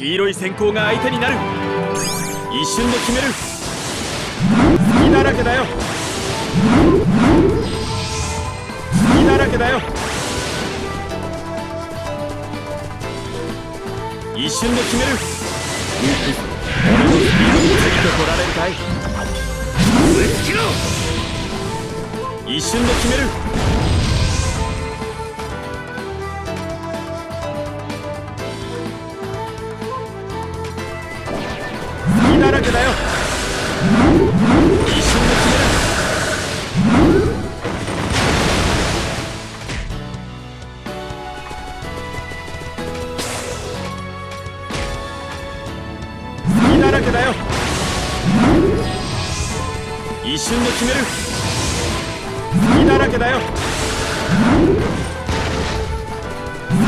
黄色い閃光が相手になる。一瞬で決める。隙だらけだよ。隙だらけだよ。一瞬で決める。俺のスピードについて。こられるかい一瞬で決めるだらけだよ。一瞬で決める。だらけだよ。一瞬で決める隙だらけだよ。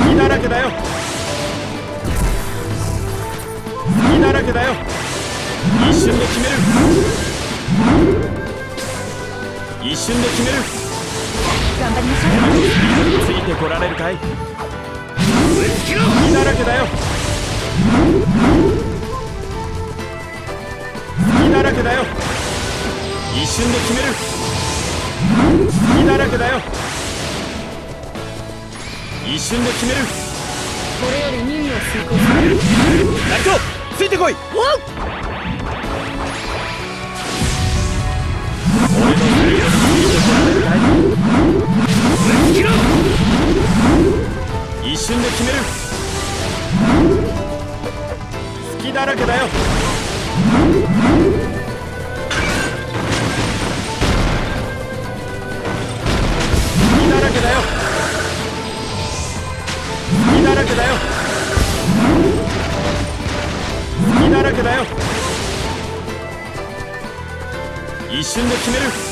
隙だらけだよ。隙だらけだよ。一瞬で決める。一瞬で決める。頑張りましょうついてこられる。かい隙だらけだよ隙だらけだよ一瞬で決める。隙だらけだよ一瞬で決める。これより任務を遂行する。ナイトついてこい一瞬で決める。隙だらけだよ。隙だらけだよ。隙だらけだよ。隙だらけだよ。一瞬で決める。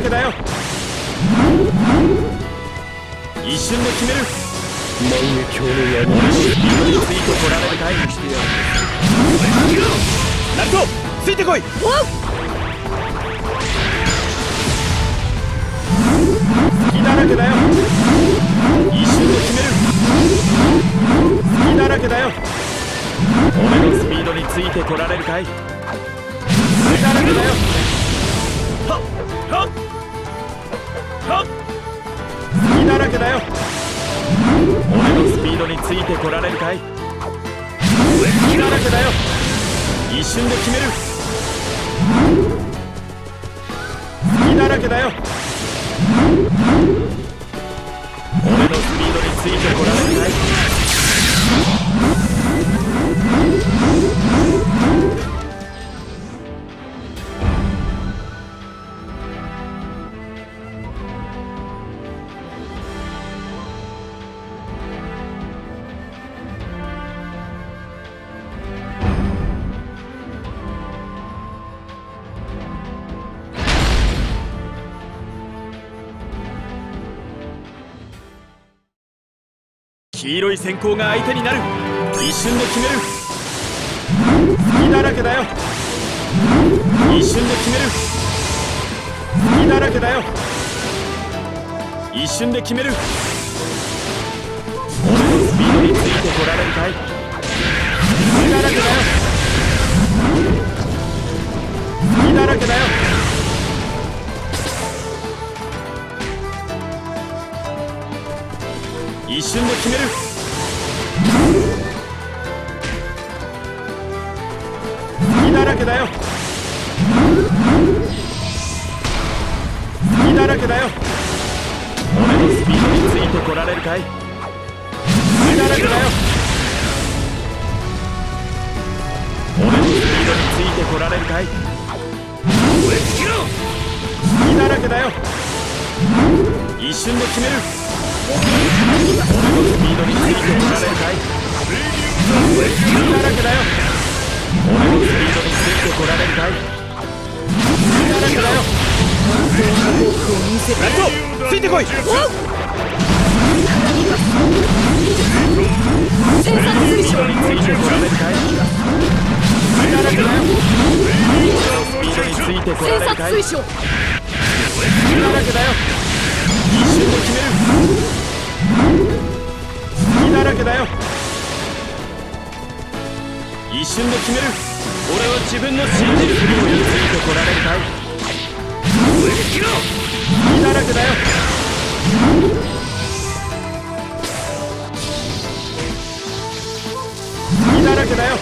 だらけだよ。一瞬で決める。万華鏡の闇俺のスピードについてこられるかいナルトついてこい。隙だらけだよ。一瞬で決める。隙だらけだよ。俺のスピードについてこられるかい。隙だらけだよ。はっはっはっ隙だらけだよ。俺のスピードについてこられるかい？隙だらけだよ。一瞬で決める。隙だらけだよ。俺のスピードについてこられるかい？黄色い閃光が相手になる。一瞬で決める。隙だらけだよ。一瞬で決める。隙だらけだよ。一瞬で決める。俺のスピードについてこられるかい。隙だらけだよ。隙だらけだよ。瞬で決める。隙だらけだよ。隙だらけだよ。俺のスピードについてこられるかい？隙だらけだよ。俺のスピードについてこられるかい？隙だらけだよ。一瞬で決める。決める隙だらけだよ。一瞬で決める。俺は自分の信じる。振りをについてこられるかい。隙だらけだよ隙だらけだよ。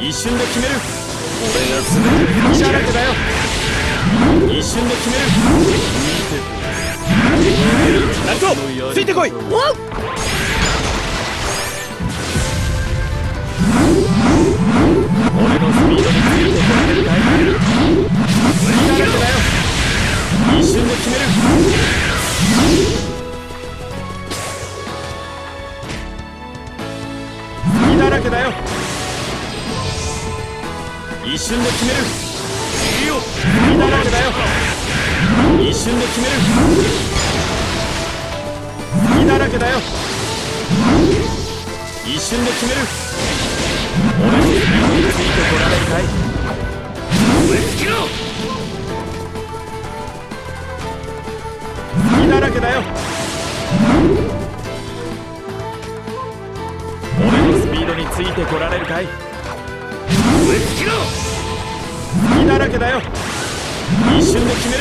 一瞬で決める。俺が全て。隙だらけだよ。一瞬で決めるナルトついてこい。俺のスピードについてこられるかい隙だらけだよ。一瞬で決める。隙だらけだよ。一瞬で決める隙だらけだよ。一瞬で決める。隙だらけだよ。一瞬で決める。俺のスピードについてこられるかい。隙だらけだよ。俺のスピードについてこられるかい。隙だらけだよ。一瞬で決め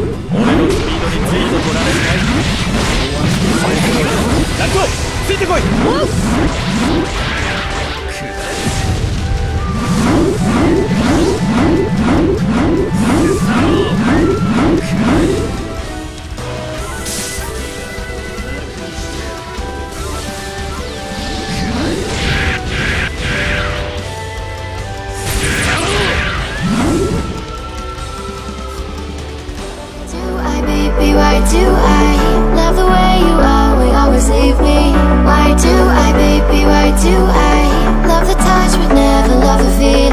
る俺のスピードについてこられるかいラットついてこい。Why do I love the touch but never love the feel?